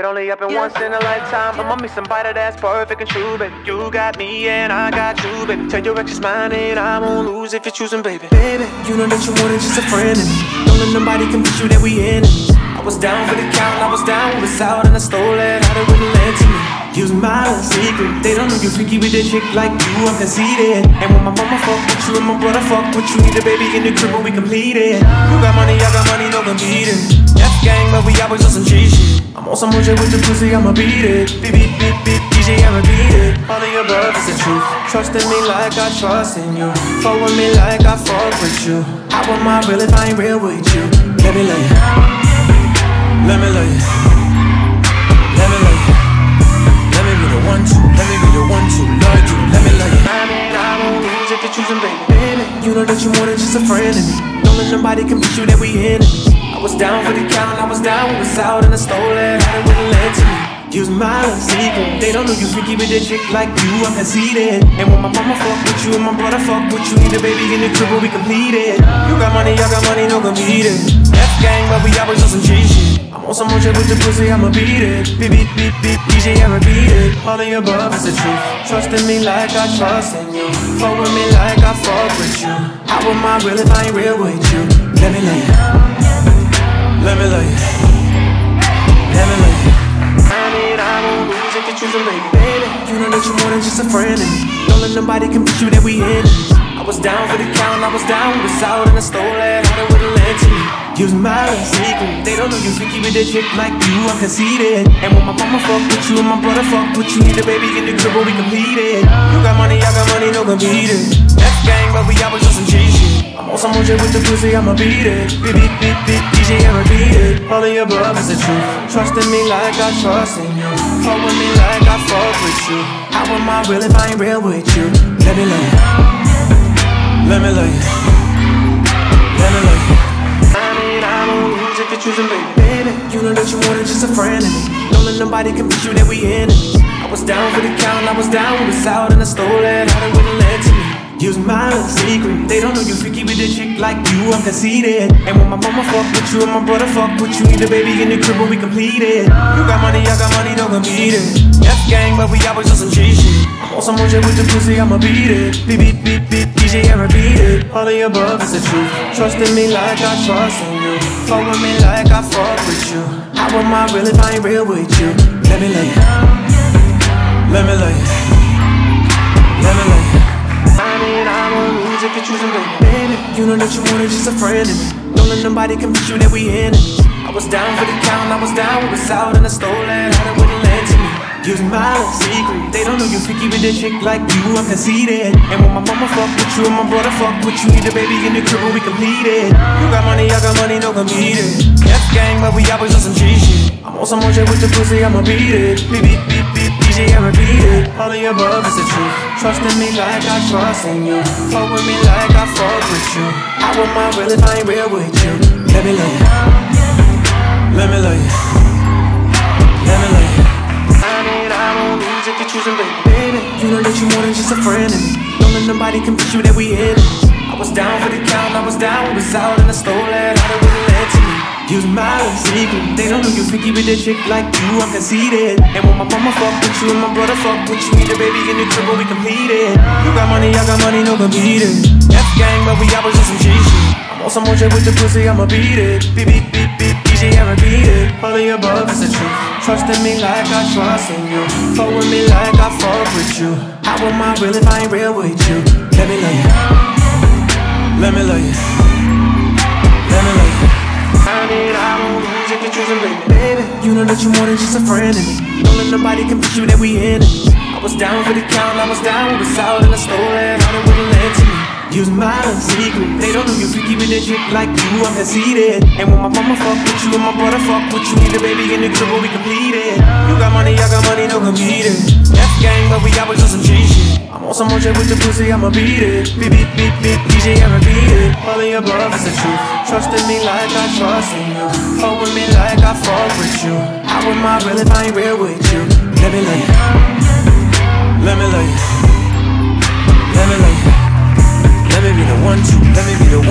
It only happen once in a lifetime. I'ma meet somebody that's perfect and true, baby. You got me and I got you, baby. Tell your ex is mine and I won't lose if you're choosing, baby. Baby, you know that you wanted just a friend me. Don't let nobody convince you that we enemies. I was down for the count, I was down with the out and I stole it. How they wouldn't lend to me. Use my own secret. They don't know you freaky with a chick like you. I'm conceited. And when my mama fuck with you and my brother fuck with you, need a baby in the crib when we complete it. You got money, I got money, no competing. F gang, but we always on some G shit. I'm on some shit with the pussy, I'ma beat it. Beep, beep, beep, beep, DJ, I repeat it. All of your above is the truth. Trust in me like I trust in you. Fuck with me like I fuck with you. How am I real if I ain't real with you? Let me lay. Let me lay. Let me lay. Let me be the one to. Let me be the one to love you. Let me lay. I mean, I won't lose if you're choosing, baby. Baby, you know that you more than just a friend of me. Don't let nobody convince you that we enemies. I was down for the count, I was down with the out and I stole it. How they wouldn't lend to me. Use my secret. They don't know you freaky with a chick like you. I'm conceited. And when my mama fuck with you and my brother fuck with you, need a baby in the crib when we complete it. You got money, I got money, no competing. F gang, but we always on some G shit. I'm on some more shit with the pussy, I'ma beat it. Beep beep beep beep, DJ, I repeat it. All of your above is the truth. Trust in me like I trust in you. Fuck with me like I fuck with you. How am I real if I ain't real with you? Let me lay. Let me love you. Let me lay. I mean, I won't lose if you're choosing, baby. Baby, you know that you're more than just a friend and. Don't let nobody convince you that we enemies. I was down for the count, I was down with out and I stole it. How they wouldn't lend to me. Use my secret. They don't know you freaky with a chick like you. I'm conceited. And when my mama fuck with you and my brother fuck with you, need a baby in the crib we complete it. You got money, I got money, no competing. F gang, but we always on some G shit. With the pussy, I'ma beat it. Beep beep beep beep, DJ, I repeat it. All of your above is the truth. Trust in me like I trust in you. Fuck with me like I fuck with you. How am I real if I ain't real with you? Let me lay. Let me lay. Let me lay. I mean, I if you're choosing, baby. Baby, you know that you than just a friend of me. Don't let nobody convince you that we enemies. I was down for the count, I was down with the out and I stole it. How they wouldn't to me. Use my secret. They don't know you freaky with a chick like you. I'm conceited. And when my mama fuck with you and my brother fuck with you, need a baby in the crib when we complete it. You got money, I got money, no competing. F gang, but we always on some G shit. On some more shit with the pussy, I'ma beat it. Beep beep beep beep, DJ, I repeat it. All of your above is the truth. Trust in me like I trust in you. Fuck with me like I fuck with you. How am I real if I ain't real with you? Let me lay. Let me lay. Let me lay. I mean, I won't lose if you're choosing, baby. You know that you than just a friend me. Don't let nobody convince you that we enemies. I was down for the count, I was down with the out and I stole it. How they wouldn't lend to me. Use my secret. They don't know you freaky with a chick like you. I'm conceited. And when my mama fuck with you and my brother fuck with you, need a baby in the crib when we complete it. You got money, I got money, no competing. F gang, but we always on some G shit. I'm on some more shit with the pussy, I'ma beat it. Beep beep beep DJ, I repeat it. All of your above is the truth. Trust in me like I trust in you. Fuck with me like I fuck with you. How am I real if I ain't real with you? Let me lay. Let me lay. Let me lay. I mean, I won't lose if you're choosing, baby. You know that you more than just a friend of me. Don't let nobody convince you that we enemies. I was down for the count, I was down with the out and I stole it. Use my secret. They don't know you freaky with a chick like you. I'm conceited. And when my mama fuck with you and my brother fuck with you, need a baby in the when we complete it. You got money, I got money, no competing. F gang, but we always on some shit. I'm on some more shit with the pussy, I'ma beat it. Beep beep beep beep, DJ, I repeat it. All of your above is the truth. Trust in me like I trust in you. Fuck with me like I fuck with you. How am I real if I ain't real with you? Let me love you. Let me love lay. I mean, I won't lose if you're choosing, baby. Baby, you know that you more than just a friend of me. Don't let nobody convince you that we enemies. I was down for the count, I was down with the out and I stole it. How they wouldn't lend to me. Use my secret. They don't know you freaky with a chick like you. I'm conceited. And when my mama fuck with you and my brother fuck with you, need a baby in the crib we complete it. You got money, I got money, no competing. F gang, but we always on some G shit. I'm on some more shit with the pussy, I'ma beat it. Beep beep beep beep, DJ, I repeat it. All your above is the truth. Trust in me like I trust in you. Fuck with me like I fuck with you. How am I real if I ain't real with you? Let me lay. Let me lay. Let me lay. Let me be the one to. Let me be the one.